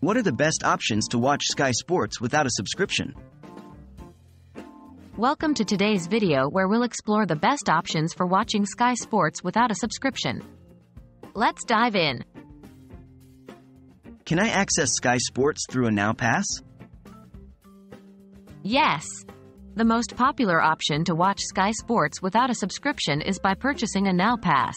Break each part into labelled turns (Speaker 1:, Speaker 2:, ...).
Speaker 1: What are the best options to watch Sky Sports without a subscription?
Speaker 2: Welcome to today's video where we'll explore the best options for watching Sky Sports without a subscription. Let's dive in.
Speaker 1: Can I access Sky Sports through a Now Pass?
Speaker 2: Yes. The most popular option to watch Sky Sports without a subscription is by purchasing a Now Pass.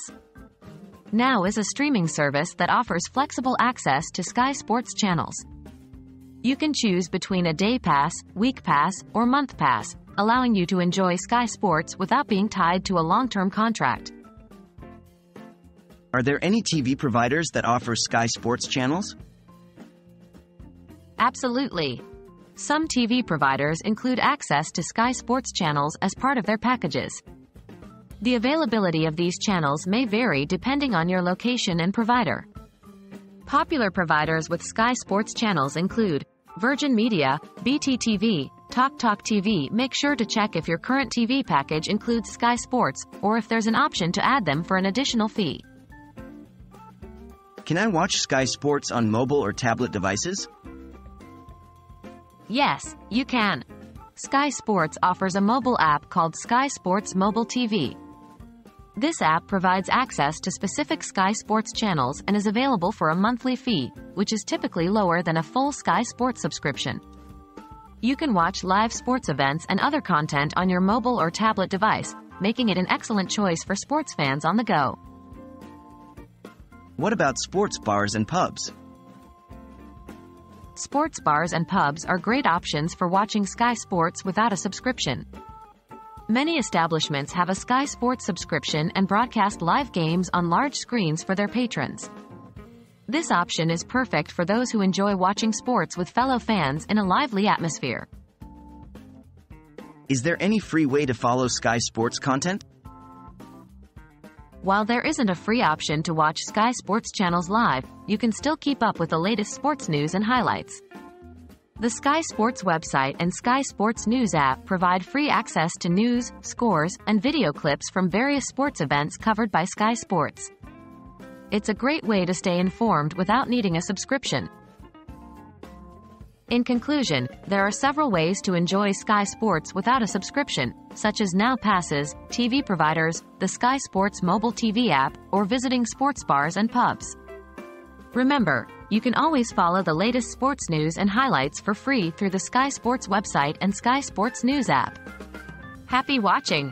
Speaker 2: Now is a streaming service that offers flexible access to Sky Sports channels. You can choose between a day pass, week pass, or month pass, allowing you to enjoy Sky Sports without being tied to a long-term contract.
Speaker 1: Are there any TV providers that offer Sky Sports channels?
Speaker 2: Absolutely. Some TV providers include access to Sky Sports channels as part of their packages. The availability of these channels may vary depending on your location and provider. Popular providers with Sky Sports channels include Virgin Media, BT TV, Talk Talk TV. Make sure to check if your current TV package includes Sky Sports or if there's an option to add them for an additional fee.
Speaker 1: Can I watch Sky Sports on mobile or tablet devices?
Speaker 2: Yes, you can. Sky Sports offers a mobile app called Sky Sports Mobile TV. This app provides access to specific Sky Sports channels and is available for a monthly fee, which is typically lower than a full Sky Sports subscription. You can watch live sports events and other content on your mobile or tablet device, making it an excellent choice for sports fans on the go.
Speaker 1: What about sports bars and pubs?
Speaker 2: Sports bars and pubs are great options for watching Sky Sports without a subscription. Many establishments have a Sky Sports subscription and broadcast live games on large screens for their patrons. This option is perfect for those who enjoy watching sports with fellow fans in a lively atmosphere.
Speaker 1: Is there any free way to follow Sky Sports content?
Speaker 2: While there isn't a free option to watch Sky Sports channels live, you can still keep up with the latest sports news and highlights. The Sky Sports website and Sky Sports News app provide free access to news, scores, and video clips from various sports events covered by Sky Sports. It's a great way to stay informed without needing a subscription. In conclusion, there are several ways to enjoy Sky Sports without a subscription, such as Now Passes, TV providers, the Sky Sports mobile TV app, or visiting sports bars and pubs. Remember, you can always follow the latest sports news and highlights for free through the Sky Sports website and Sky Sports News app. Happy watching!